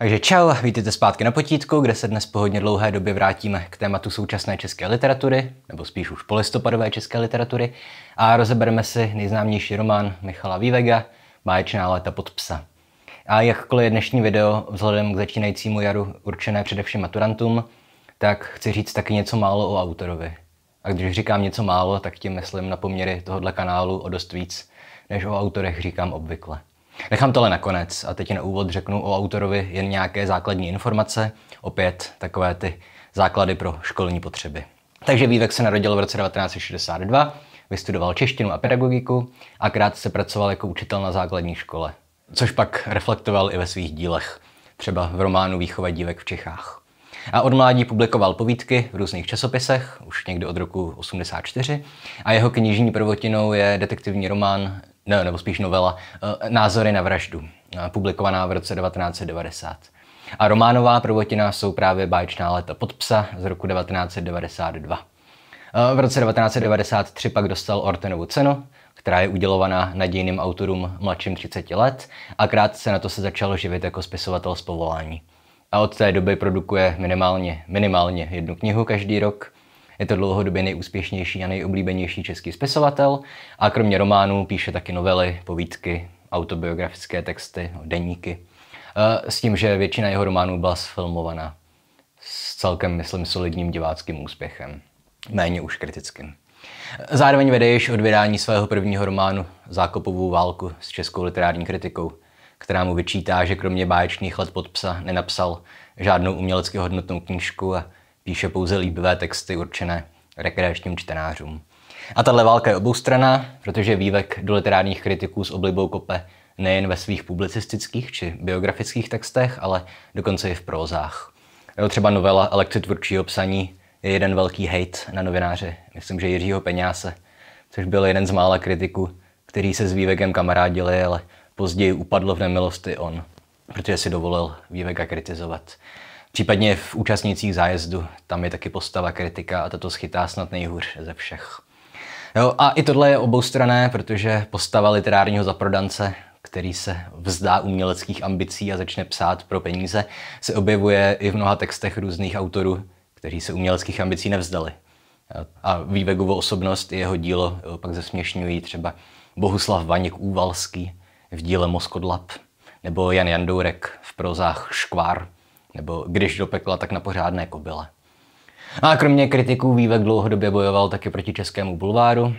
Takže čau, vítejte zpátky na potítku, kde se dnes po hodně dlouhé době vrátíme k tématu současné české literatury, nebo spíš už polistopadové české literatury, a rozebereme si nejznámější román Michala Vývega, Báječná léta pod psa. A jakkoliv je dnešní video vzhledem k začínajícímu jaru určené především maturantům, tak chci říct taky něco málo o autorovi. A když říkám něco málo, tak tím myslím na poměry tohohle kanálu o dost víc, než o autorech říkám obvykle. Nechám tohle nakonec a teď na úvod řeknu o autorovi jen nějaké základní informace, opět takové ty základy pro školní potřeby. Takže Vývek se narodil v roce 1962, vystudoval češtinu a pedagogiku a krátce pracoval jako učitel na základní škole, což pak reflektoval i ve svých dílech, třeba v románu Výchova dívek v Čechách. A od mládí publikoval povídky v různých časopisech, už někdy od roku 84, a jeho knižní prvotinou je detektivní román ne, nebo spíš novela, eh, Názory na vraždu, eh, publikovaná v roce 1990. A románová prvotina jsou právě Báječná léta pod psa z roku 1992. Eh, v roce 1993 pak dostal Ortenovu cenu, která je udělovaná nadějným autorům mladším 30 let a krátce na to se začal živit jako spisovatel z povolání. A od té doby produkuje minimálně, minimálně jednu knihu každý rok je to dlouhodobě nejúspěšnější a nejoblíbenější český spisovatel a kromě románů píše taky novely, povídky, autobiografické texty, deníky. Eh, s tím, že většina jeho románů byla sfilmovaná s celkem, myslím, solidním diváckým úspěchem. Méně už kritickým. Zároveň vede již od vydání svého prvního románu Zákopovou válku s českou literární kritikou, která mu vyčítá, že kromě báječných let pod psa nenapsal žádnou umělecky hodnotnou knížku a píše pouze líbivé texty určené rekreačním čtenářům. A tahle válka je oboustranná, protože vývek do literárních kritiků s oblibou kope nejen ve svých publicistických či biografických textech, ale dokonce i v prózách. Jo, třeba novela Elekci tvůrčího psaní je jeden velký hate na novináře, myslím, že Jiřího Peňáse, což byl jeden z mála kritiků, který se s Vývekem kamarádili, ale později upadl v nemilosti on, protože si dovolil Výveka kritizovat. Případně v účastnících zájezdu, tam je taky postava kritika a tato schytá snad nejhůř ze všech. Jo, a i tohle je oboustrané, protože postava literárního zaprodance, který se vzdá uměleckých ambicí a začne psát pro peníze, se objevuje i v mnoha textech různých autorů, kteří se uměleckých ambicí nevzdali. A Vývegovo osobnost i jeho dílo jo, pak zesměšňují třeba Bohuslav Vaněk Úvalský v díle Moskodlap, nebo Jan Jandourek v prozách Škvár, nebo když do pekla, tak na pořádné kobyle. A kromě kritiků Vývek dlouhodobě bojoval taky proti českému bulváru,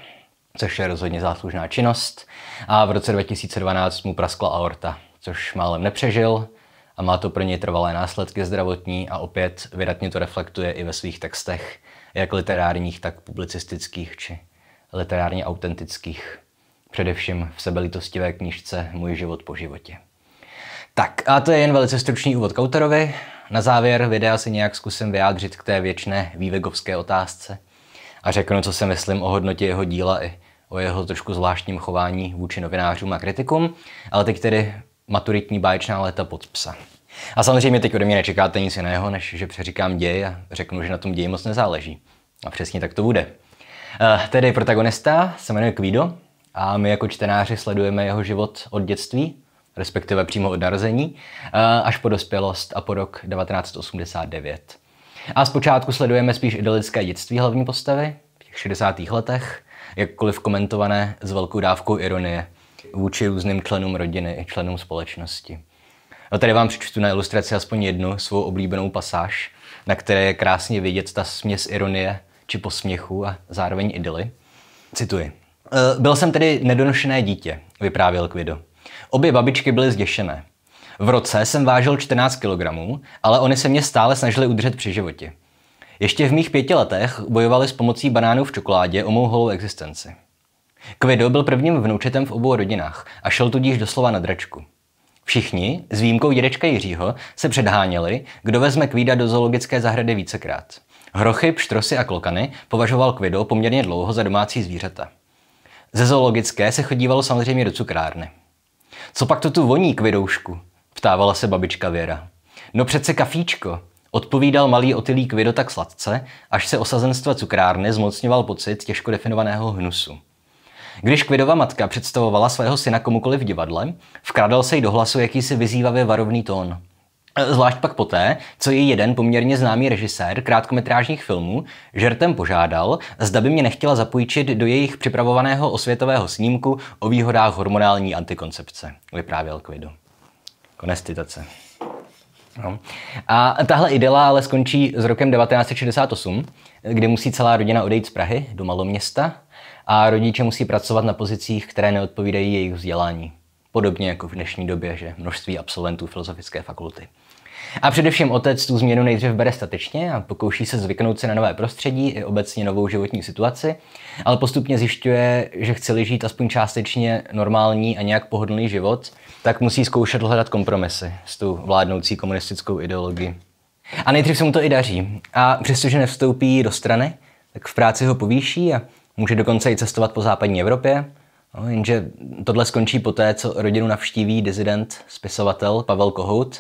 což je rozhodně záslužná činnost. A v roce 2012 mu praskla aorta, což málem nepřežil a má to pro něj trvalé následky zdravotní a opět vydatně to reflektuje i ve svých textech, jak literárních, tak publicistických či literárně autentických. Především v sebelitostivé knížce Můj život po životě. Tak a to je jen velice stručný úvod k autorovi. Na závěr videa si nějak zkusím vyjádřit k té věčné vývegovské otázce a řeknu, co si myslím o hodnotě jeho díla i o jeho trošku zvláštním chování vůči novinářům a kritikům, ale teď tedy maturitní báječná léta pod psa. A samozřejmě teď ode mě nečekáte nic jiného, než že přeříkám děj a řeknu, že na tom ději moc nezáleží. A přesně tak to bude. Uh, tedy protagonista se jmenuje Kvído a my jako čtenáři sledujeme jeho život od dětství respektive přímo od narození, eh, až po dospělost a po rok 1989. A zpočátku sledujeme spíš idylické dětství hlavní postavy, v těch 60. letech, jakkoliv komentované s velkou dávkou ironie vůči různým členům rodiny i členům společnosti. A tady vám přečtu na ilustraci aspoň jednu svou oblíbenou pasáž, na které je krásně vidět ta směs ironie či posměchu a zároveň idyly. Cituji. Eh, byl jsem tedy nedonošené dítě, vyprávěl Kvido. Obě babičky byly zděšené. V roce jsem vážil 14 kg, ale oni se mě stále snažili udržet při životě. Ještě v mých pěti letech bojovali s pomocí banánů v čokoládě o mou holou existenci. Kvido byl prvním vnoučetem v obou rodinách a šel tudíž doslova na dračku. Všichni, s výjimkou dědečka Jiřího, se předháněli, kdo vezme Kvída do zoologické zahrady vícekrát. Hrochy, pštrosy a klokany považoval Kvido poměrně dlouho za domácí zvířata. Ze zoologické se chodívalo samozřejmě do cukrárny. Co pak to tu voní, kvidoušku? Ptávala se babička Věra. No přece kafíčko, odpovídal malý otylý kvido tak sladce, až se osazenstva cukrárny zmocňoval pocit těžko definovaného hnusu. Když Kvidova matka představovala svého syna komukoliv v divadle, vkradal se jí do hlasu jakýsi vyzývavě varovný tón. Zvlášť pak poté, co její jeden poměrně známý režisér krátkometrážních filmů žertem požádal, zda by mě nechtěla zapůjčit do jejich připravovaného osvětového snímku o výhodách hormonální antikoncepce, vyprávěl Kvido. Konec citace. No. A tahle idela ale skončí s rokem 1968, kdy musí celá rodina odejít z Prahy do maloměsta a rodiče musí pracovat na pozicích, které neodpovídají jejich vzdělání. Podobně jako v dnešní době, že množství absolventů filozofické fakulty. A především otec tu změnu nejdřív bere statečně a pokouší se zvyknout si na nové prostředí i obecně novou životní situaci, ale postupně zjišťuje, že chce žít aspoň částečně normální a nějak pohodlný život, tak musí zkoušet hledat kompromisy s tou vládnoucí komunistickou ideologií. A nejdřív se mu to i daří. A přestože nevstoupí do strany, tak v práci ho povýší a může dokonce i cestovat po západní Evropě. No, jenže tohle skončí poté, co rodinu navštíví dizident, spisovatel Pavel Kohout,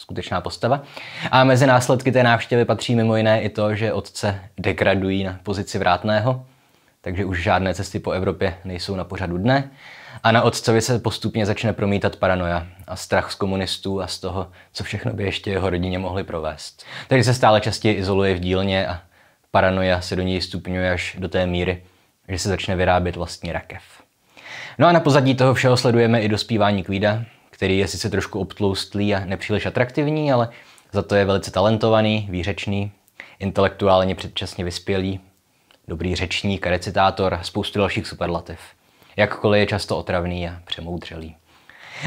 skutečná postava. A mezi následky té návštěvy patří mimo jiné i to, že otce degradují na pozici vrátného, takže už žádné cesty po Evropě nejsou na pořadu dne. A na otcovi se postupně začne promítat paranoja a strach z komunistů a z toho, co všechno by ještě jeho rodině mohli provést. Takže se stále častěji izoluje v dílně a paranoja se do něj stupňuje až do té míry, že se začne vyrábět vlastní rakev. No a na pozadí toho všeho sledujeme i dospívání Kvída, který je sice trošku obtloustlý a nepříliš atraktivní, ale za to je velice talentovaný, výřečný, intelektuálně předčasně vyspělý, dobrý řečník, recitátor, spoustu dalších superlativ. Jakkoliv je často otravný a přemoudřelý.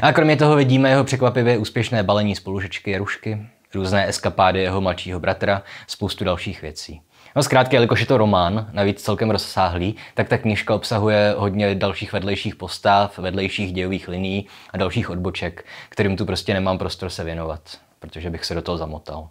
A kromě toho vidíme jeho překvapivě úspěšné balení spolužečky Jarušky, různé eskapády jeho mladšího bratra, spoustu dalších věcí. No zkrátka, jelikož je to román, navíc celkem rozsáhlý, tak ta knižka obsahuje hodně dalších vedlejších postav, vedlejších dějových liní a dalších odboček, kterým tu prostě nemám prostor se věnovat, protože bych se do toho zamotal.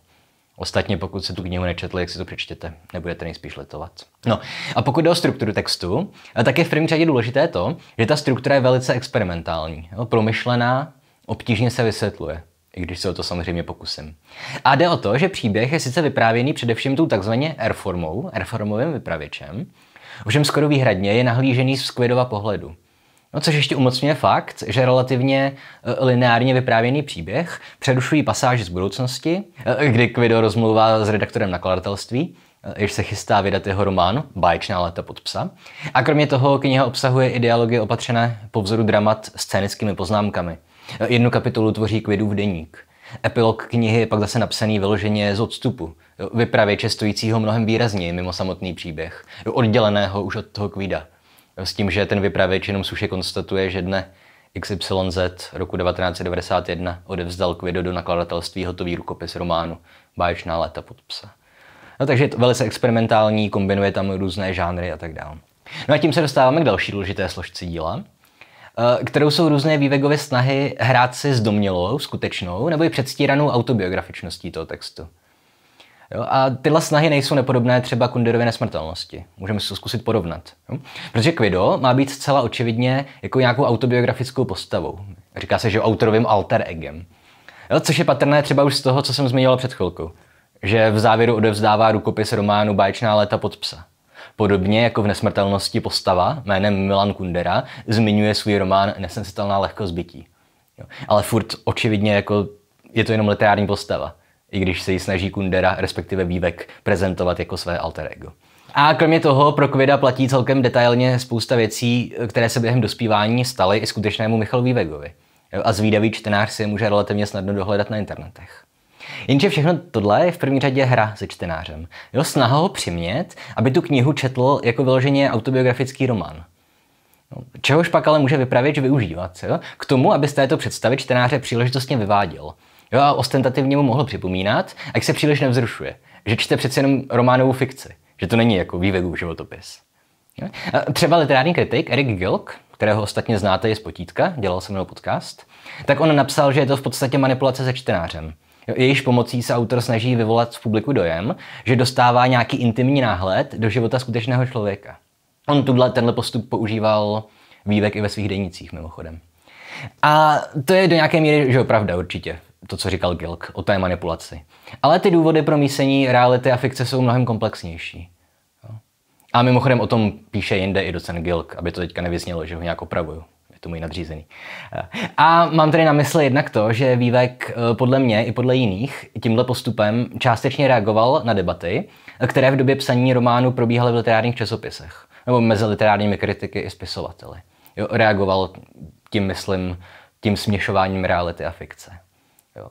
Ostatně, pokud se tu knihu nečetli, jak si to přečtěte, nebudete nejspíš letovat. No a pokud jde o strukturu textu, tak je v první řadě důležité to, že ta struktura je velice experimentální, jo, promyšlená, obtížně se vysvětluje i když se o to samozřejmě pokusím. A jde o to, že příběh je sice vyprávěný především tou takzvaně R-formou, R-formovým vypravěčem, ovšem skoro výhradně je nahlížený z Squidova pohledu. No, což ještě umocňuje fakt, že relativně e, lineárně vyprávěný příběh přerušují pasáž z budoucnosti, e, kdy Quido rozmluvá s redaktorem nakladatelství, e, jež se chystá vydat jeho román Báječná léta pod psa. A kromě toho kniha obsahuje i dialogy opatřené po vzoru dramat scénickými poznámkami – Jednu kapitolu tvoří Quidův deník. Epilog knihy je pak zase napsaný vyloženě z odstupu, vypravěče stojícího mnohem výrazněji mimo samotný příběh, odděleného už od toho Quida. S tím, že ten vypravěč jenom suše konstatuje, že dne XYZ roku 1991 odevzdal Quido do nakladatelství hotový rukopis románu Báječná léta pod psa. No, takže je to velice experimentální, kombinuje tam různé žánry a tak dále. No a tím se dostáváme k další důležité složce díla, kterou jsou různé vývegově snahy hrát si s domnělou, skutečnou nebo i předstíranou autobiografičností toho textu. Jo, a tyhle snahy nejsou nepodobné třeba Kunderově nesmrtelnosti. Můžeme si to zkusit porovnat. Jo? Protože Kvido má být zcela očividně jako nějakou autobiografickou postavou. Říká se, že autorovým alter egem. Jo, což je patrné třeba už z toho, co jsem zmiňoval před chvilkou. Že v závěru odevzdává rukopis románu Báječná léta pod psa. Podobně jako v Nesmrtelnosti postava jménem Milan Kundera zmiňuje svůj román Nesensitelná lehkost bytí. Jo. Ale furt očividně jako je to jenom literární postava, i když se ji snaží Kundera, respektive Vývek, prezentovat jako své alter ego. A kromě toho pro Kvida platí celkem detailně spousta věcí, které se během dospívání staly i skutečnému Michalu Vývegovi. A zvídavý čtenář si je může relativně snadno dohledat na internetech. Jenže všechno tohle je v první řadě hra se čtenářem. Jo, snaha ho přimět, aby tu knihu četl jako vyloženě autobiografický román. No, čehož pak ale může vypravěč využívat. Jo? K tomu, aby z této představy čtenáře příležitostně vyváděl. Jo, a ostentativně mu mohl připomínat, ať se příliš nevzrušuje. Že čte přece jenom románovou fikci. Že to není jako vývegův životopis. Jo? A třeba literární kritik Eric Gilk, kterého ostatně znáte je z Potítka, dělal se mnou podcast, tak on napsal, že je to v podstatě manipulace se čtenářem. Jejíž pomocí se autor snaží vyvolat v publiku dojem, že dostává nějaký intimní náhled do života skutečného člověka. On tuhle, tenhle postup používal vývek i ve svých denicích mimochodem. A to je do nějaké míry, že jo, pravda určitě, to, co říkal Gilk o té manipulaci. Ale ty důvody pro mísení reality a fikce jsou mnohem komplexnější. A mimochodem o tom píše jinde i docent Gilk, aby to teďka nevyznělo, že ho nějak opravuju. To můj nadřízený. A mám tady na mysli jednak to, že Vývek podle mě i podle jiných tímhle postupem částečně reagoval na debaty, které v době psaní románu probíhaly v literárních časopisech, nebo mezi literárními kritiky i spisovateli. Jo, reagoval tím, myslím, tím směšováním reality a fikce. Jo.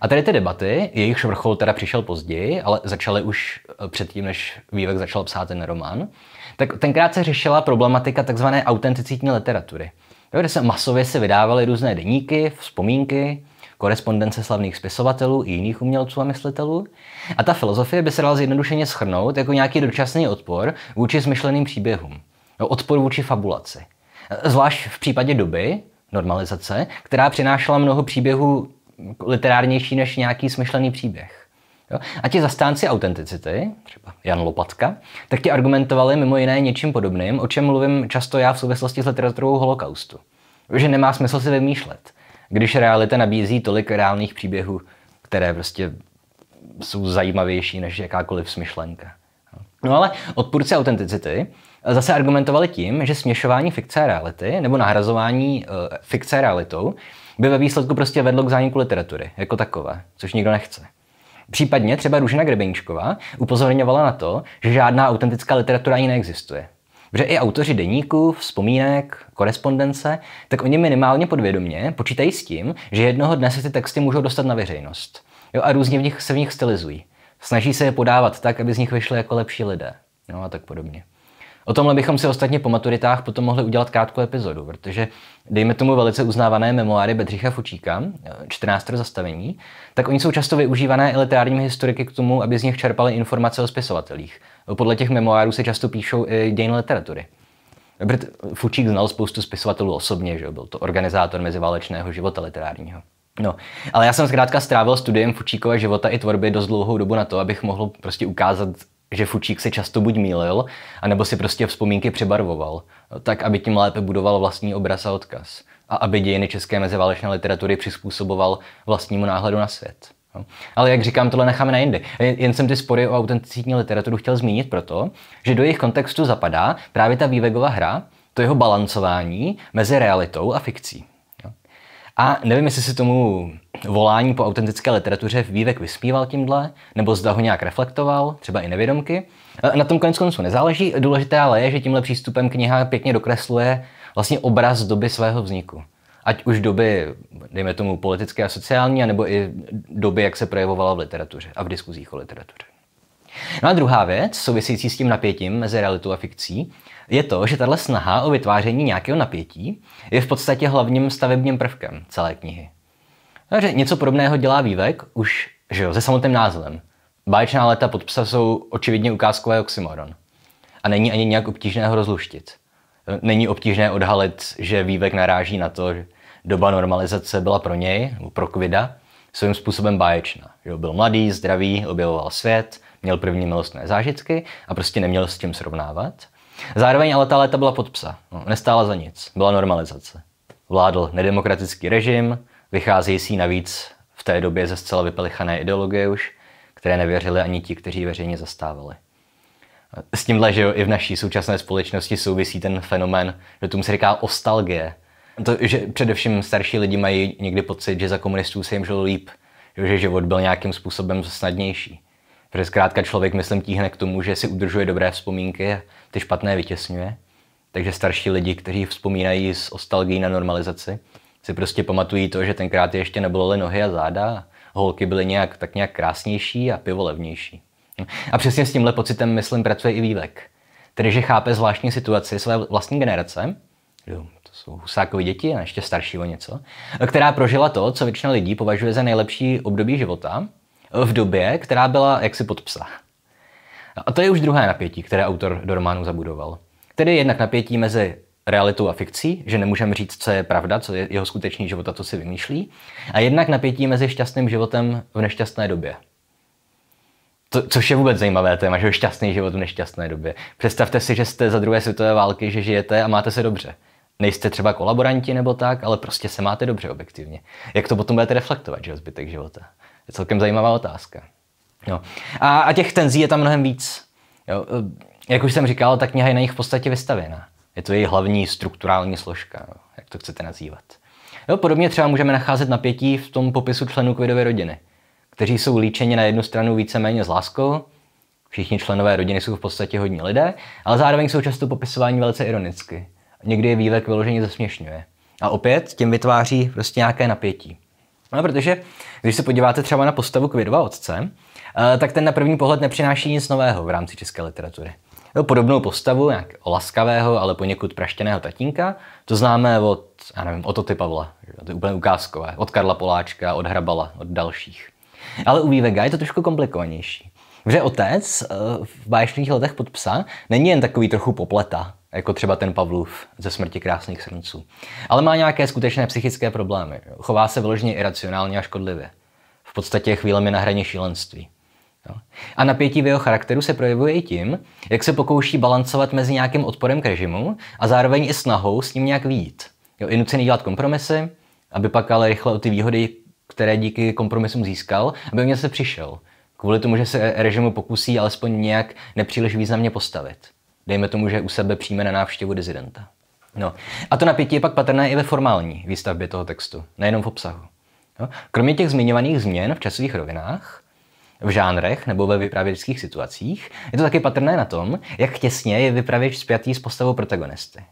A tady ty debaty, jejichž vrchol teda přišel později, ale začaly už eh, předtím, než Vývek začal psát ten román, tak tenkrát se řešila problematika tzv. autenticitní literatury, jo, kde se masově se vydávaly různé deníky, vzpomínky, korespondence slavných spisovatelů i jiných umělců a myslitelů. A ta filozofie by se dala zjednodušeně schrnout jako nějaký dočasný odpor vůči smyšleným příběhům. No, odpor vůči fabulaci. Zvlášť v případě doby, normalizace, která přinášela mnoho příběhů literárnější než nějaký smyšlený příběh. Jo? A ti zastánci autenticity, třeba Jan Lopatka, tak ti argumentovali mimo jiné něčím podobným, o čem mluvím často já v souvislosti s literaturou holokaustu. Že nemá smysl si vymýšlet, když realita nabízí tolik reálných příběhů, které prostě jsou zajímavější než jakákoliv smyšlenka. No ale odpůrci autenticity zase argumentovali tím, že směšování fikce a reality nebo nahrazování uh, fikce realitou by ve výsledku prostě vedlo k zániku literatury jako takové, což nikdo nechce. Případně třeba Růžena Grebeníčková upozorňovala na to, že žádná autentická literatura ani neexistuje. Protože i autoři deníků, vzpomínek, korespondence, tak oni minimálně podvědomě počítají s tím, že jednoho dne se ty texty můžou dostat na veřejnost. Jo, a různě v nich se v nich stylizují. Snaží se je podávat tak, aby z nich vyšly jako lepší lidé. No a tak podobně. O tomhle bychom si ostatně po maturitách potom mohli udělat krátkou epizodu, protože dejme tomu velice uznávané memoáry Bedřicha Fučíka, 14 zastavení, tak oni jsou často využívané i literárními historiky k tomu, aby z nich čerpali informace o spisovatelích. Podle těch memoárů se často píšou i dějiny literatury. Fučík znal spoustu spisovatelů osobně, že byl to organizátor meziválečného života literárního. No, ale já jsem zkrátka strávil studiem Fučíkova života i tvorby dost dlouhou dobu na to, abych mohl prostě ukázat že Fučík se často buď mýlil, anebo si prostě vzpomínky přebarvoval, tak aby tím lépe budoval vlastní obraz a odkaz. A aby dějiny české meziválečné literatury přizpůsoboval vlastnímu náhledu na svět. Ale jak říkám, tohle necháme na jindy. Jen jsem ty spory o autenticitní literaturu chtěl zmínit proto, že do jejich kontextu zapadá právě ta Vývegova hra, to jeho balancování mezi realitou a fikcí. A nevím, jestli si tomu volání po autentické literatuře Vývek vysmíval tímhle, nebo zda ho nějak reflektoval, třeba i nevědomky. Na tom konec konců nezáleží, důležité ale je, že tímhle přístupem kniha pěkně dokresluje vlastně obraz doby svého vzniku. Ať už doby, dejme tomu, politické a sociální, nebo i doby, jak se projevovala v literatuře a v diskuzích o literatuře. No a druhá věc, související s tím napětím mezi realitou a fikcí, je to, že tahle snaha o vytváření nějakého napětí je v podstatě hlavním stavebním prvkem celé knihy. Takže něco podobného dělá Vývek už že jo, se samotným názvem. Báječná léta pod psa jsou očividně ukázkové oxymoron. A není ani nějak obtížné ho rozluštit. Není obtížné odhalit, že Vývek naráží na to, že doba normalizace byla pro něj, pro Kvida, svým způsobem báječná. Že byl mladý, zdravý, objevoval svět, měl první milostné zážitky a prostě neměl s tím srovnávat. Zároveň ale ta léta byla pod psa. No, nestála za nic. Byla normalizace. Vládl nedemokratický režim, vycházející navíc v té době ze zcela vypelichané ideologie už, které nevěřili ani ti, kteří veřejně zastávali. S tímhle, že jo, i v naší současné společnosti souvisí ten fenomén, že tomu se říká ostalgie. To, že především starší lidi mají někdy pocit, že za komunistů se jim žilo líp, že život byl nějakým způsobem snadnější. Protože zkrátka člověk, myslím, tíhne k tomu, že si udržuje dobré vzpomínky a ty špatné vytěsňuje. Takže starší lidi, kteří vzpomínají s ostalgií na normalizaci, si prostě pamatují to, že tenkrát ještě nebylo nohy a záda, holky byly nějak, tak nějak krásnější a pivo levnější. A přesně s tímhle pocitem, myslím, pracuje i Vývek. Tedy, že chápe zvláštní situaci své vlastní generace, to jsou Husákovi děti a ještě starší o něco, která prožila to, co většina lidí považuje za nejlepší období života, v době, která byla jaksi pod psa. A to je už druhé napětí, které autor do románu zabudoval. Tedy jednak napětí mezi realitou a fikcí, že nemůžeme říct, co je pravda, co je jeho skutečný život a co si vymýšlí, a jednak napětí mezi šťastným životem v nešťastné době. To, což je vůbec zajímavé téma, že šťastný život v nešťastné době. Představte si, že jste za druhé světové války, že žijete a máte se dobře. Nejste třeba kolaboranti nebo tak, ale prostě se máte dobře objektivně. Jak to potom budete reflektovat, že zbytek života? Je celkem zajímavá otázka. Jo. A, a těch tenzí je tam mnohem víc. Jo. Jak už jsem říkal, ta kniha je na nich v podstatě vystavěna. Je to její hlavní strukturální složka, jo. jak to chcete nazývat. Jo, podobně třeba můžeme nacházet napětí v tom popisu členů Kvidovy rodiny, kteří jsou líčeni na jednu stranu víceméně s láskou, všichni členové rodiny jsou v podstatě hodní lidé, ale zároveň jsou často popisováni velice ironicky. Někdy je vývek vyloženě zesměšňuje. A opět tím vytváří prostě nějaké napětí. No, protože když se podíváte třeba na postavu Kvidova otce, eh, tak ten na první pohled nepřináší nic nového v rámci české literatury. Podobnou postavu, nějak laskavého, ale poněkud praštěného tatínka, to známe od, já nevím, od Oty Pavla, to je úplně ukázkové, od Karla Poláčka, od Hrabala, od dalších. Ale u Vývega je to trošku komplikovanější. Protože otec eh, v báječných letech pod psa není jen takový trochu popleta, jako třeba ten Pavlův ze smrti krásných srnců. Ale má nějaké skutečné psychické problémy. Chová se vyloženě iracionálně a škodlivě. V podstatě chvílemi na hraně šílenství. A napětí v jeho charakteru se projevuje i tím, jak se pokouší balancovat mezi nějakým odporem k režimu a zároveň i snahou s ním nějak výjít. Jo, je nucený dělat kompromisy, aby pak ale rychle o ty výhody, které díky kompromisům získal, aby o ně se přišel. Kvůli tomu, že se režimu pokusí alespoň nějak nepříliš významně postavit. Dejme tomu, že u sebe přijme na návštěvu dizidenta. No. A to napětí je pak patrné i ve formální výstavbě toho textu, nejenom v obsahu. Jo? Kromě těch zmiňovaných změn v časových rovinách, v žánrech nebo ve vypravěčských situacích, je to taky patrné na tom, jak těsně je vypravěč spjatý s postavou protagonisty.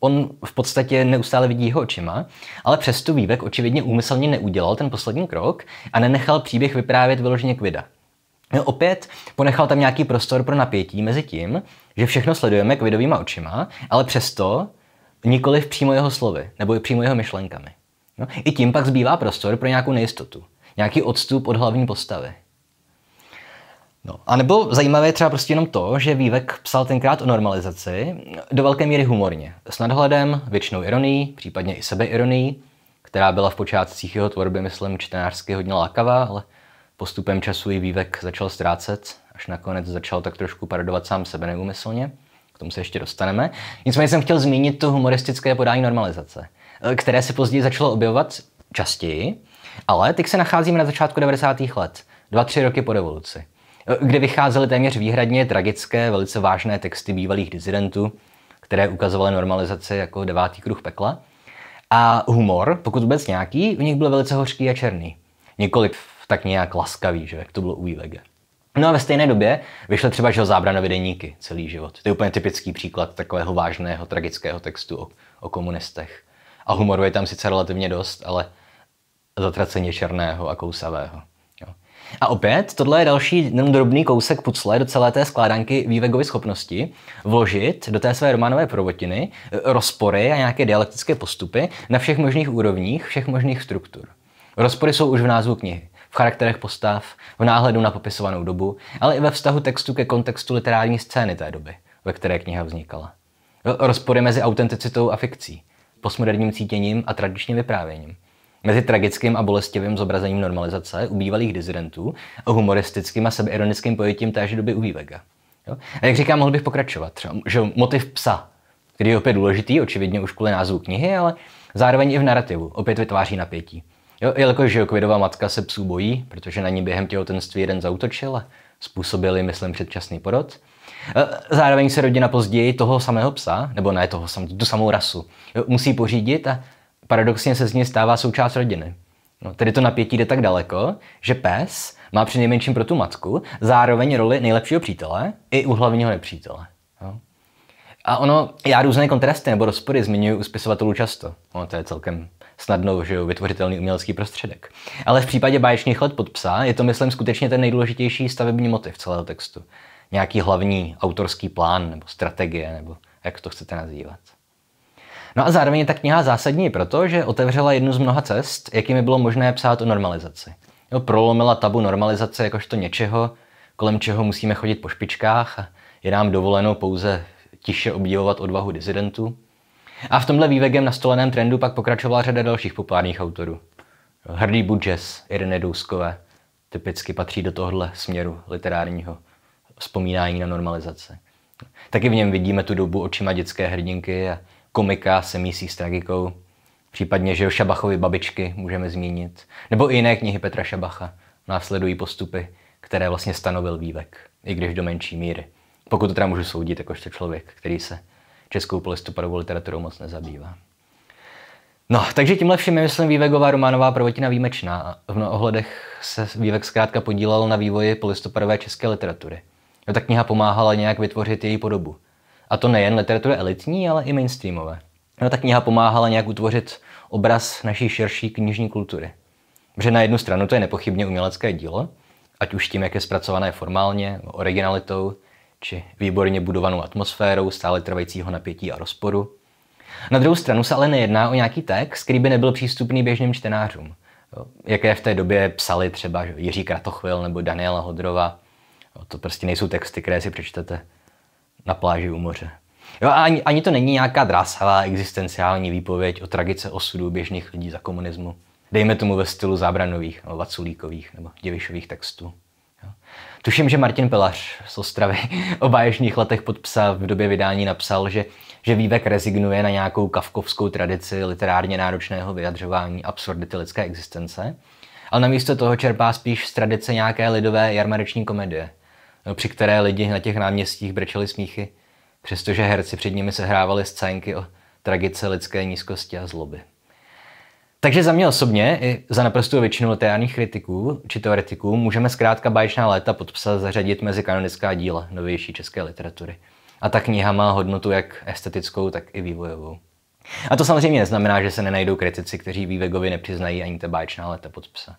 On v podstatě neustále vidí jeho očima, ale přesto Vývek očividně úmyslně neudělal ten poslední krok a nenechal příběh vyprávět vyloženě k vida. No opět ponechal tam nějaký prostor pro napětí mezi tím, že všechno sledujeme vidovýma očima, ale přesto nikoli v přímo jeho slovy nebo přímo jeho myšlenkami. No, I tím pak zbývá prostor pro nějakou nejistotu, nějaký odstup od hlavní postavy. No, a nebo zajímavé je třeba prostě jenom to, že Vývek psal tenkrát o normalizaci do velké míry humorně, s nadhledem, většinou ironií, případně i sebeironií, která byla v počátcích jeho tvorby, myslím, čtenářsky hodně lákavá, ale postupem času i Vývek začal ztrácet, až nakonec začal tak trošku parodovat sám sebe neumyslně. K tomu se ještě dostaneme. Nicméně jsem chtěl zmínit to humoristické podání normalizace, které se později začalo objevovat častěji, ale teď se nacházíme na začátku 90. let, dva, tři roky po revoluci kde vycházely téměř výhradně tragické, velice vážné texty bývalých dizidentů, které ukazovaly normalizaci jako devátý kruh pekla. A humor, pokud vůbec nějaký, u nich byl velice hořký a černý. Nikoliv tak nějak laskavý, že jak to bylo u IVG. No a ve stejné době vyšly třeba že zábranové deníky celý život. To je úplně typický příklad takového vážného, tragického textu o, o komunistech. A humoru je tam sice relativně dost, ale zatraceně černého a kousavého. A opět, tohle je další drobný kousek pucle do celé té skládanky vývegovy schopnosti vložit do té své románové prvotiny rozpory a nějaké dialektické postupy na všech možných úrovních, všech možných struktur. Rozpory jsou už v názvu knihy, v charakterech postav, v náhledu na popisovanou dobu, ale i ve vztahu textu ke kontextu literární scény té doby, ve které kniha vznikala. Rozpory mezi autenticitou a fikcí, postmoderním cítěním a tradičním vyprávěním mezi tragickým a bolestivým zobrazením normalizace u bývalých dizidentů a humoristickým a sebeironickým pojetím téže doby u Vývega. Jo? A jak říkám, mohl bych pokračovat. Třeba, že motiv psa, který je opět důležitý, očividně už kvůli názvu knihy, ale zároveň i v narrativu, opět vytváří napětí. Jo, jelikož že Kvidová matka se psů bojí, protože na ní během těhotenství jeden zautočil a způsobili, myslím, předčasný porod. E, zároveň se rodina později toho samého psa, nebo ne toho sam, tu samou rasu, jo, musí pořídit a paradoxně se z něj stává součást rodiny. No, tedy to napětí jde tak daleko, že pes má při nejmenším pro tu matku zároveň roli nejlepšího přítele i u hlavního nepřítele. No. A ono, já různé kontrasty nebo rozpory zmiňuji u spisovatelů často. No, to je celkem snadno že jo, vytvořitelný umělecký prostředek. Ale v případě báječných let pod psa je to, myslím, skutečně ten nejdůležitější stavební motiv celého textu. Nějaký hlavní autorský plán nebo strategie, nebo jak to chcete nazývat. No a zároveň je ta kniha zásadní proto, že otevřela jednu z mnoha cest, jakými bylo možné psát o normalizaci. Jo, prolomila tabu normalizace jakožto něčeho, kolem čeho musíme chodit po špičkách a je nám dovoleno pouze tiše obdivovat odvahu dizidentů. A v tomhle vývegem nastoleném trendu pak pokračovala řada dalších populárních autorů. Hrdý Budges, Irene Douskové, typicky patří do tohohle směru literárního vzpomínání na normalizaci. Taky v něm vidíme tu dobu očima dětské hrdinky a komika se mísí s tragikou, případně že Šabachovi babičky můžeme zmínit, nebo i jiné knihy Petra Šabacha následují postupy, které vlastně stanovil vývek, i když do menší míry. Pokud to teda můžu soudit jakožto člověk, který se českou polistopadovou literaturou moc nezabývá. No, takže tímhle všem je, myslím, Vývegová románová prvotina výjimečná. V mnoha ohledech se Vývek zkrátka podílel na vývoji polistopadové české literatury. No, ta kniha pomáhala nějak vytvořit její podobu. A to nejen literatury elitní, ale i mainstreamové. No, ta kniha pomáhala nějak utvořit obraz naší širší knižní kultury. Protože na jednu stranu to je nepochybně umělecké dílo, ať už tím, jak je zpracované formálně, originalitou, či výborně budovanou atmosférou stále trvajícího napětí a rozporu. Na druhou stranu se ale nejedná o nějaký text, který by nebyl přístupný běžným čtenářům. Jaké v té době psali třeba Jiří Kratochvil nebo Daniela Hodrova. To prostě nejsou texty, které si přečtete na pláži u moře. Jo, a ani, ani to není nějaká drásavá existenciální výpověď o tragice osudu běžných lidí za komunismu. Dejme tomu ve stylu zábranových, Vaculíkových, nebo Děvišových textů. Tuším, že Martin Pelař z Ostravy o báječných letech pod psa v době vydání napsal, že, že Vývek rezignuje na nějakou kavkovskou tradici literárně náročného vyjadřování absurdity lidské existence, ale namísto toho čerpá spíš z tradice nějaké lidové jarmareční komedie, při které lidi na těch náměstích brečeli smíchy, přestože herci před nimi sehrávali scénky o tragice lidské nízkosti a zloby. Takže za mě osobně, i za naprostou většinu literárních kritiků či teoretiků, můžeme zkrátka báječná léta podpsat zařadit mezi kanonická díla novější české literatury. A ta kniha má hodnotu jak estetickou, tak i vývojovou. A to samozřejmě neznamená, že se nenajdou kritici, kteří Vývegovi nepřiznají ani ta báječná léta pod psa.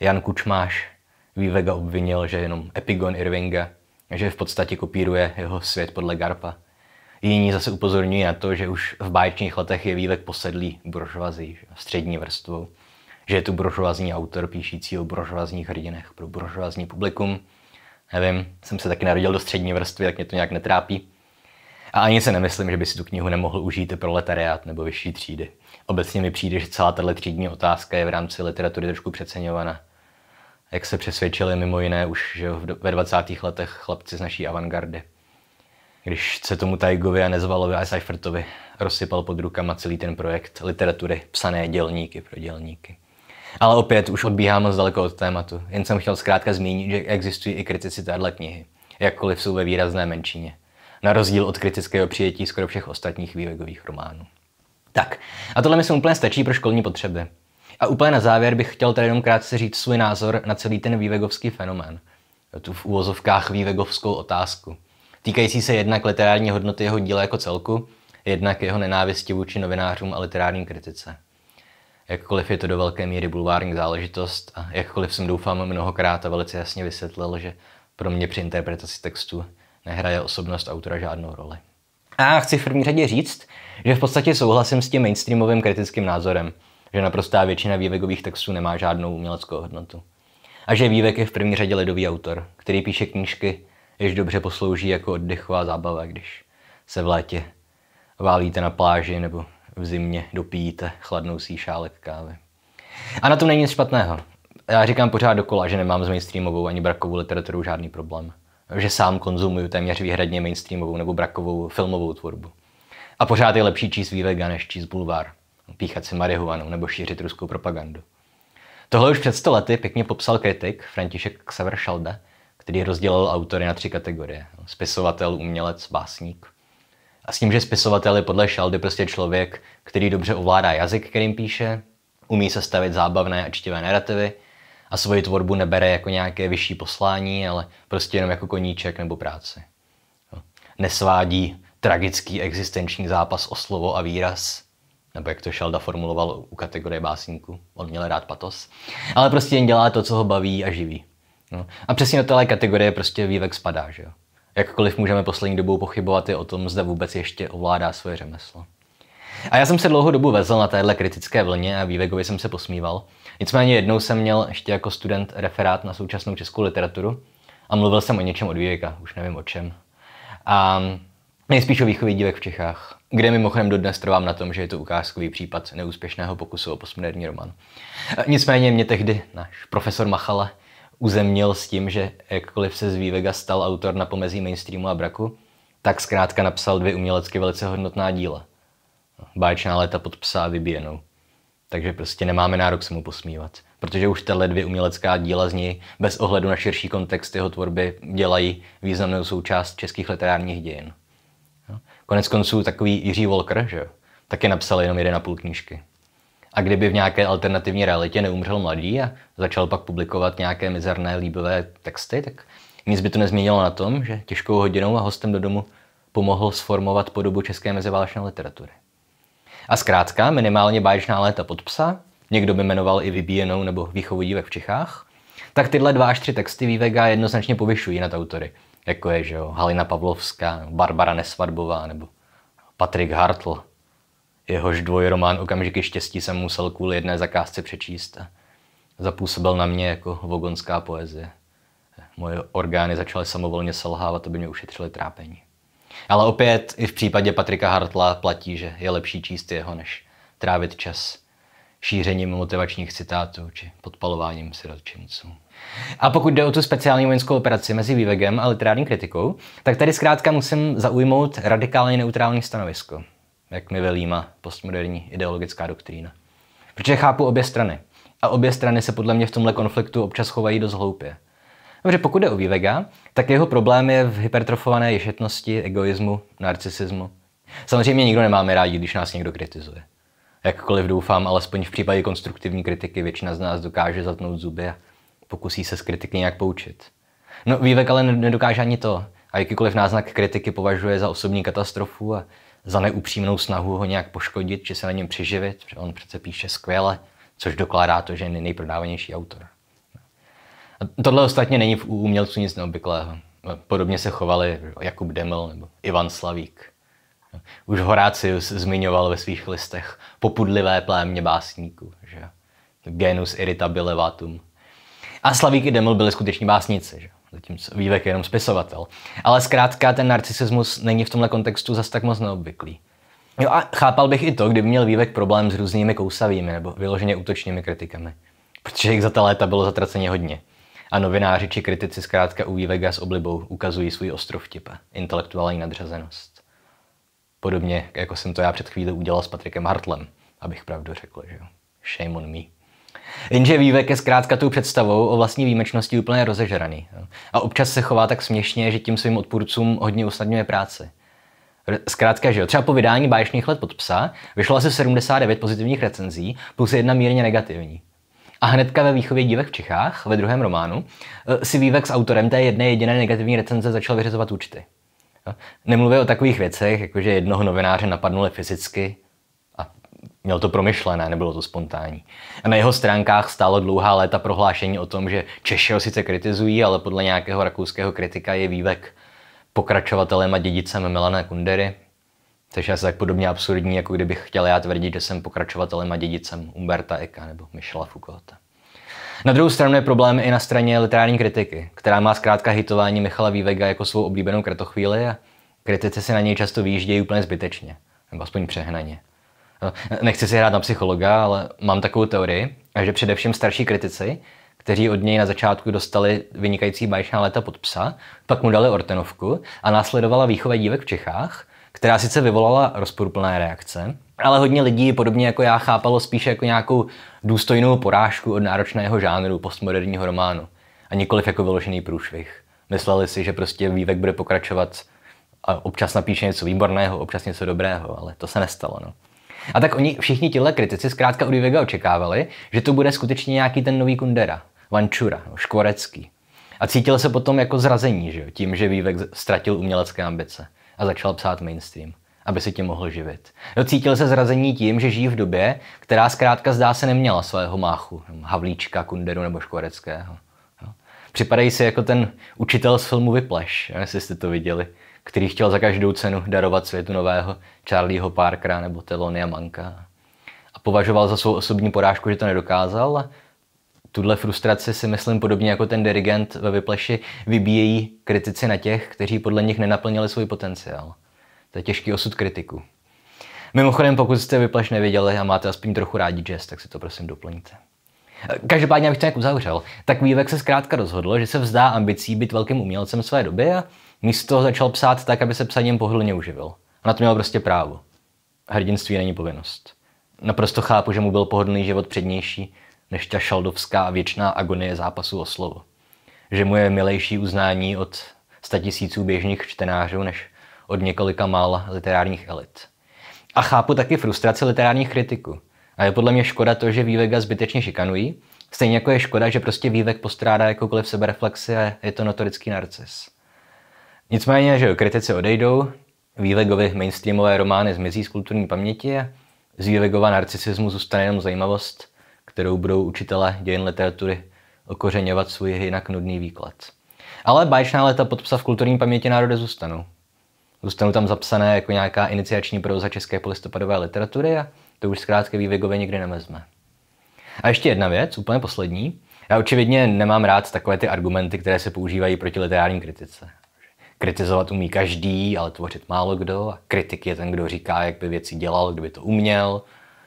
Jan Kučmáš Vývega obvinil, že je jenom epigon Irvinga, že v podstatě kopíruje jeho svět podle Garpa. Jiní zase upozorňují na to, že už v báječných letech je vývek posedlý buržoazí, střední vrstvou. Že je tu buržoazní autor píšící o buržoazních hrdinech pro buržoazní publikum. Nevím, jsem se taky narodil do střední vrstvy, tak mě to nějak netrápí. A ani se nemyslím, že by si tu knihu nemohl užít i proletariát nebo vyšší třídy. Obecně mi přijde, že celá tato třídní otázka je v rámci literatury trošku přeceňovaná. Jak se přesvědčili mimo jiné už že ve 20. letech chlapci z naší avantgardy když se tomu Tajgovi a Nezvalovi a Seifertovi rozsypal pod rukama celý ten projekt literatury, psané dělníky pro dělníky. Ale opět už odbíhám moc daleko od tématu. Jen jsem chtěl zkrátka zmínit, že existují i kritici téhle knihy, jakkoliv jsou ve výrazné menšině. Na rozdíl od kritického přijetí skoro všech ostatních vývegových románů. Tak, a tohle myslím úplně stačí pro školní potřeby. A úplně na závěr bych chtěl tady jenom krátce říct svůj názor na celý ten vývegovský fenomén. Tu v úvozovkách vývegovskou otázku týkající se jednak literární hodnoty jeho díla jako celku, jednak jeho nenávisti vůči novinářům a literárním kritice. Jakkoliv je to do velké míry bulvární záležitost a jakkoliv jsem doufám mnohokrát a velice jasně vysvětlil, že pro mě při interpretaci textu nehraje osobnost autora žádnou roli. A chci v první řadě říct, že v podstatě souhlasím s tím mainstreamovým kritickým názorem, že naprostá většina vývegových textů nemá žádnou uměleckou hodnotu. A že Vývek je v první řadě lidový autor, který píše knížky jež dobře poslouží jako oddechová zábava, když se v létě válíte na pláži nebo v zimě dopíjíte chladnou šálek kávy. A na tom není nic špatného. Já říkám pořád dokola, že nemám s mainstreamovou ani brakovou literaturou žádný problém. Že sám konzumuju téměř výhradně mainstreamovou nebo brakovou filmovou tvorbu. A pořád je lepší číst vývega než číst bulvár. Píchat si marihuanu nebo šířit ruskou propagandu. Tohle už před sto lety pěkně popsal kritik František Severšalde který rozdělil autory na tři kategorie. Spisovatel, umělec, básník. A s tím, že spisovatel je podle Šaldy prostě člověk, který dobře ovládá jazyk, kterým píše, umí se stavit zábavné a čtivé narrativy a svoji tvorbu nebere jako nějaké vyšší poslání, ale prostě jenom jako koníček nebo práci. Nesvádí tragický existenční zápas o slovo a výraz, nebo jak to Šalda formuloval u kategorie básníků, on měl rád patos, ale prostě jen dělá to, co ho baví a živí. No. A přesně do téhle kategorie prostě vývek spadá, že jo. Jakkoliv můžeme poslední dobou pochybovat i o tom, zda vůbec ještě ovládá svoje řemeslo. A já jsem se dlouhou dobu vezl na téhle kritické vlně a Vývekovi jsem se posmíval. Nicméně jednou jsem měl ještě jako student referát na současnou českou literaturu a mluvil jsem o něčem od Výveka, už nevím o čem. A nejspíš o výchově dívek v Čechách, kde mimochodem dodnes trvám na tom, že je to ukázkový případ neúspěšného pokusu o postmoderní román. Nicméně mě tehdy náš profesor Machala uzemnil s tím, že jakkoliv se z Vývega stal autor na pomezí mainstreamu a braku, tak zkrátka napsal dvě umělecky velice hodnotná díla. Báječná léta pod psa a vybíjenou. Takže prostě nemáme nárok se mu posmívat. Protože už tahle dvě umělecká díla z něj, bez ohledu na širší kontext jeho tvorby, dělají významnou součást českých literárních dějin. Konec konců takový Jiří Volker, že taky napsal jenom jeden a půl knížky. A kdyby v nějaké alternativní realitě neumřel mladý a začal pak publikovat nějaké mizerné líbivé texty, tak nic by to nezměnilo na tom, že těžkou hodinou a hostem do domu pomohl sformovat podobu české meziválečné literatury. A zkrátka minimálně báječná léta pod psa, někdo by jmenoval i vybíjenou nebo výchovu dívek v Čechách, tak tyhle dva až tři texty Vývega jednoznačně povyšují nad autory, jako je že jo, Halina Pavlovská, Barbara Nesvadbová nebo Patrik Hartl. Jehož dvojromán Okamžiky štěstí jsem musel kvůli jedné zakázce přečíst zapůsobil na mě jako vogonská poezie. Moje orgány začaly samovolně selhávat, aby mě ušetřili trápení. Ale opět i v případě Patrika Hartla platí, že je lepší číst jeho, než trávit čas šířením motivačních citátů či podpalováním sirotčinců. A pokud jde o tu speciální vojenskou operaci mezi vývegem a literární kritikou, tak tady zkrátka musím zaujmout radikálně neutrální stanovisko, jak mi velíma postmoderní ideologická doktrína. Protože chápu obě strany. A obě strany se podle mě v tomhle konfliktu občas chovají dost hloupě. Dobře, pokud jde o Vývega, tak jeho problém je v hypertrofované ješetnosti, egoismu, narcisismu. Samozřejmě nikdo nemáme rádi, když nás někdo kritizuje. Jakkoliv doufám, alespoň v případě konstruktivní kritiky většina z nás dokáže zatnout zuby a pokusí se z kritiky nějak poučit. No Vývek ale nedokáže ani to. A jakýkoliv náznak kritiky považuje za osobní katastrofu a za neupřímnou snahu ho nějak poškodit či se na něm přiživit, protože on přece píše skvěle, což dokládá to, že je nejprodávanější autor. A tohle ostatně není v umělců nic neobvyklého. Podobně se chovali Jakub Demel nebo Ivan Slavík. Už Horácius zmiňoval ve svých listech popudlivé plémě básníků. Že? Genus irritabile vatum. A Slavík i Demel byli skuteční básníci. Že? Zatímco Vývek je jenom spisovatel. Ale zkrátka ten narcisismus není v tomhle kontextu zas tak moc neobvyklý. Jo a chápal bych i to, kdyby měl Vývek problém s různými kousavými nebo vyloženě útočnými kritikami. Protože jich za ta léta bylo zatraceně hodně. A novináři či kritici zkrátka u Vývega s oblibou ukazují svůj ostrov vtipa, intelektuální nadřazenost. Podobně, jako jsem to já před chvíli udělal s Patrikem Hartlem, abych pravdu řekl, že jo. Shame on me. Jenže Vývek je zkrátka tou představou o vlastní výjimečnosti úplně rozežraný. A občas se chová tak směšně, že tím svým odpůrcům hodně usnadňuje práci. Zkrátka, že jo, třeba po vydání báječných let pod psa vyšlo asi 79 pozitivních recenzí plus jedna mírně negativní. A hnedka ve výchově dívek v Čechách, ve druhém románu, eh, si Vývek s autorem té jedné jediné negativní recenze začal vyřizovat účty. Nemluvě o takových věcech, jako že jednoho novináře napadnuli fyzicky měl to promyšlené, nebylo to spontánní. A na jeho stránkách stálo dlouhá léta prohlášení o tom, že Češi ho sice kritizují, ale podle nějakého rakouského kritika je Vývek pokračovatelem a dědicem Milana Kundery, což je asi tak podobně absurdní, jako kdybych chtěl já tvrdit, že jsem pokračovatelem a dědicem Umberta Eka nebo Michela Foucaulta. Na druhou stranu je problém i na straně literární kritiky, která má zkrátka hitování Michala Vývega jako svou oblíbenou kratochvíli a kritici si na něj často vyjíždějí úplně zbytečně, nebo aspoň přehnaně. Nechci si hrát na psychologa, ale mám takovou teorii, že především starší kritici, kteří od něj na začátku dostali vynikající baječná léta pod psa, pak mu dali ortenovku a následovala výchova dívek v Čechách, která sice vyvolala rozporuplné reakce, ale hodně lidí, podobně jako já, chápalo spíše jako nějakou důstojnou porážku od náročného žánru postmoderního románu a nikoliv jako vyložený průšvih. Mysleli si, že prostě vývek bude pokračovat a občas napíše něco výborného, občas něco dobrého, ale to se nestalo. No. A tak oni všichni tihle kritici zkrátka od Vývega očekávali, že to bude skutečně nějaký ten nový Kundera, Vančura, Škvorecký. A cítil se potom jako zrazení, že jo, tím, že Vývek ztratil umělecké ambice a začal psát mainstream aby si tím mohl živit. No, cítil se zrazení tím, že žijí v době, která zkrátka zdá se neměla svého máchu, Havlíčka, Kunderu nebo Škvoreckého. Připadají si jako ten učitel z filmu Vypleš, jestli jste to viděli, který chtěl za každou cenu darovat světu nového Charlieho Parkera nebo Telonia Manka. A považoval za svou osobní porážku, že to nedokázal. A tuhle frustraci si myslím podobně jako ten dirigent ve Vypleši vybíjejí kritici na těch, kteří podle nich nenaplnili svůj potenciál. To je těžký osud kritiku. Mimochodem, pokud jste vypleš nevěděli a máte aspoň trochu rádi jazz, tak si to prosím doplňte. Každopádně, abych to nějak uzavřel, tak Vývek se zkrátka rozhodl, že se vzdá ambicí být velkým umělcem své doby a místo toho začal psát tak, aby se psaním pohodlně uživil. A na to měl prostě právo. Hrdinství není povinnost. Naprosto chápu, že mu byl pohodlný život přednější než ta šaldovská věčná agonie zápasu o slovo. Že mu je milejší uznání od statisíců běžných čtenářů, než od několika mála literárních elit. A chápu taky frustraci literárních kritiků. A je podle mě škoda to, že Vývega zbytečně šikanují. Stejně jako je škoda, že prostě Vývek postrádá jakoukoliv sebereflexi a je to notorický narcis. Nicméně, že kritici odejdou, Vývegovi mainstreamové romány zmizí z kulturní paměti a z Vývegova narcisismu zůstane jenom zajímavost, kterou budou učitelé dějin literatury okořeňovat svůj jinak nudný výklad. Ale báječná léta podpsa v kulturní paměti národy zůstanou. Zůstanou tam zapsané jako nějaká iniciační proza české polistopadové literatury a to už zkrátka Vývegově nikdy nemezme. A ještě jedna věc, úplně poslední. Já očividně nemám rád takové ty argumenty, které se používají proti literární kritice. Kritizovat umí každý, ale tvořit málo kdo. A kritik je ten, kdo říká, jak by věci dělal, kdyby to uměl.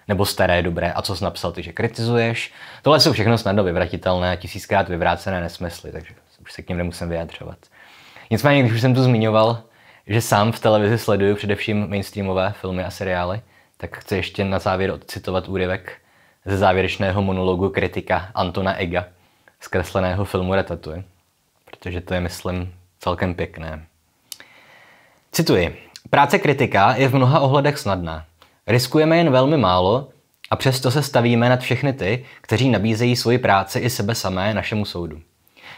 Nebo staré, dobré, a co jsi napsal ty, že kritizuješ. Tohle jsou všechno snadno vyvratitelné a tisíckrát vyvrácené nesmysly, takže už se k něm nemusím vyjadřovat. Nicméně, když už jsem tu zmiňoval, že sám v televizi sleduju především mainstreamové filmy a seriály, tak chci ještě na závěr odcitovat úryvek ze závěrečného monologu kritika Antona Ega z kresleného filmu Ratatouille, protože to je, myslím, celkem pěkné. Cituji. Práce kritika je v mnoha ohledech snadná. Riskujeme jen velmi málo a přesto se stavíme nad všechny ty, kteří nabízejí svoji práci i sebe samé našemu soudu.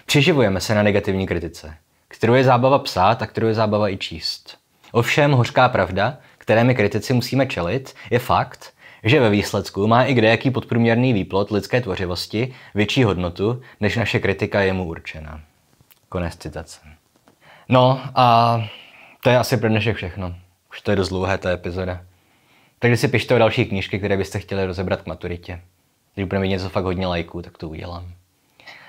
Přiživujeme se na negativní kritice, kterou je zábava psát a kterou je zábava i číst. Ovšem hořká pravda, které my kritici musíme čelit, je fakt, že ve výsledku má i kdejaký podprůměrný výplot lidské tvořivosti větší hodnotu, než naše kritika je mu určena. Konec citace. No a to je asi pro dnešek všechno. Už to je dost dlouhé ta epizoda. Takže si pište o další knížky, které byste chtěli rozebrat k maturitě. Když budeme mít něco fakt hodně lajků, tak to udělám.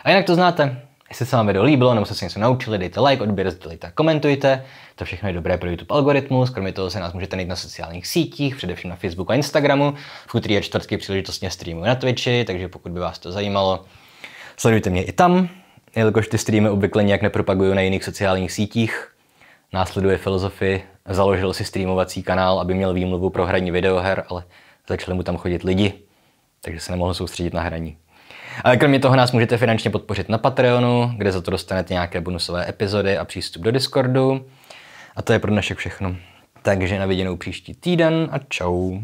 A jinak to znáte. Jestli se vám video líbilo nebo jste se něco naučili, dejte like, odběr, sdělejte a komentujte. To všechno je dobré pro YouTube algoritmus. Kromě toho se nás můžete najít na sociálních sítích, především na Facebooku a Instagramu. V úterý a čtvrtky příležitostně streamuji na Twitchi, takže pokud by vás to zajímalo, sledujte mě i tam. Jelikož ty streamy obvykle nějak nepropaguju na jiných sociálních sítích, následuje filozofii, založil si streamovací kanál, aby měl výmluvu pro hraní videoher, ale začali mu tam chodit lidi, takže se nemohl soustředit na hraní. Ale kromě toho nás můžete finančně podpořit na Patreonu, kde za to dostanete nějaké bonusové epizody a přístup do Discordu. A to je pro dnešek všechno. Takže na viděnou příští týden a čau.